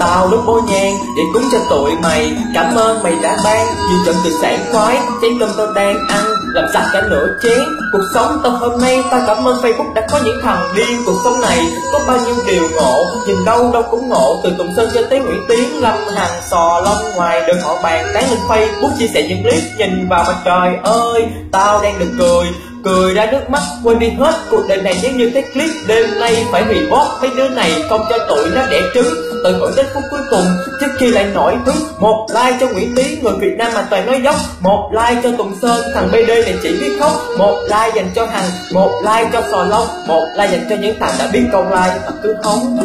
Tao lúc bố nhang, để cúng cho tụi mày. Cảm ơn mày đã ban, dù trận từ sáng khoái, Chén cơm tao đang ăn. Làm sạch cả nửa chén, Cuộc sống tao hôm nay. Tao cảm ơn Facebook đã có những thằng điên Cuộc sống này. Có bao nhiêu điều ngộ, Nhìn đâu đâu cũng ngộ. Từ Tùng Sơn cho tới Nguyễn Tiến, Lâm Hằng, Sò, Long ngoài đường họ bàn Tán lên Facebook, chia sẻ những clip Nhìn vào mặt trời ơi. Tao đang được cười cười ra nước mắt, quên đi hết. Cuộc đời này nếu như cái clip, đêm nay phải report mấy đứa này không cho tụi nó đẻ trứng. Tận hưởng đến phút cuối cùng, trước khi lại nổi hứng. Một like cho nguyễn Lý người việt nam mà toàn nói dốc. Một like cho tùng sơn, thằng bd này chỉ biết khóc. Một like dành cho hằng, một like cho sò long. Một like dành cho những thằng đã biết câu like, mà cứ hóng.